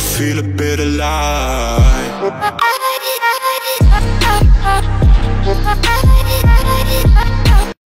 feel a bit alive.